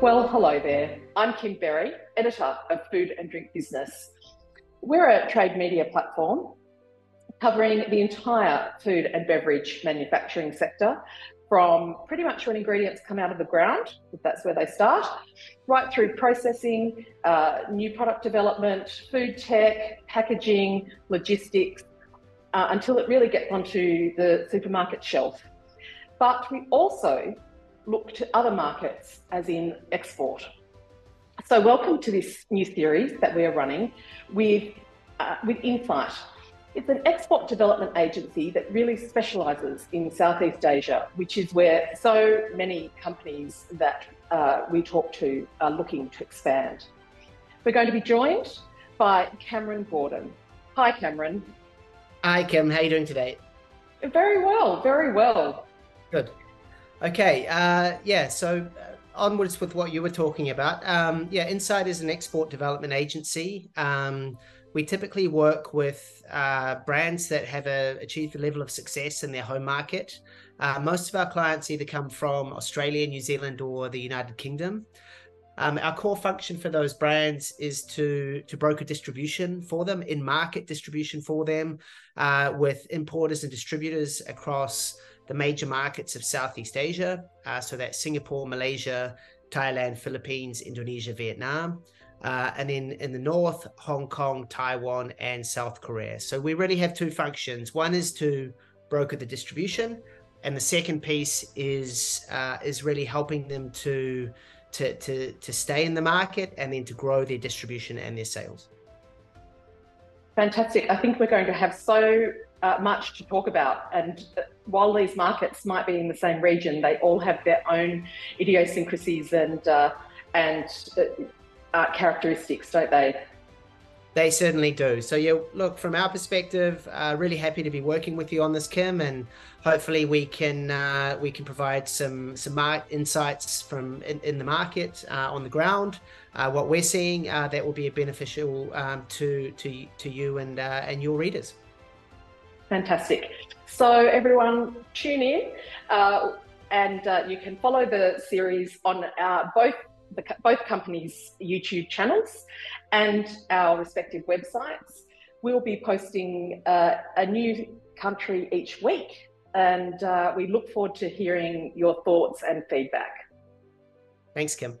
Well, hello there. I'm Kim Berry, editor of Food and Drink Business. We're a trade media platform covering the entire food and beverage manufacturing sector from pretty much when ingredients come out of the ground, if that's where they start, right through processing, uh, new product development, food tech, packaging, logistics, uh, until it really gets onto the supermarket shelf. But we also look to other markets, as in export. So, welcome to this new series that we are running with, uh, with Incite. It's an export development agency that really specialises in Southeast Asia, which is where so many companies that uh, we talk to are looking to expand. We're going to be joined by Cameron Gordon. Hi, Cameron. Hi, Kim. How are you doing today? Very well, very well. Good. Okay. Uh, yeah. So uh, onwards with what you were talking about. Um, yeah, Incite is an export development agency. Um, we typically work with uh, brands that have a, achieved a level of success in their home market. Uh, most of our clients either come from Australia, New Zealand, or the United Kingdom. Um, our core function for those brands is to to broker distribution for them, in market distribution for them, uh, with importers and distributors across the major markets of Southeast Asia. Uh, so that's Singapore, Malaysia, Thailand, Philippines, Indonesia, Vietnam. Uh, and then in the north, Hong Kong, Taiwan, and South Korea. So we really have two functions. One is to broker the distribution, and the second piece is uh, is really helping them to to, to, to stay in the market and then to grow their distribution and their sales. Fantastic. I think we're going to have so uh, much to talk about. And uh, while these markets might be in the same region, they all have their own idiosyncrasies and, uh, and uh, characteristics, don't they? They certainly do. So, yeah, look, from our perspective, uh, really happy to be working with you on this, Kim, and hopefully we can uh, we can provide some some insights from in, in the market on the ground, what we're seeing that will be beneficial um, to to to you and and your readers. Fantastic. So, everyone, tune in, and you can follow the series on both the, both companies' YouTube channels and our respective websites. We'll be posting uh, a new country each week, and uh, we look forward to hearing your thoughts and feedback. Thanks, Kim.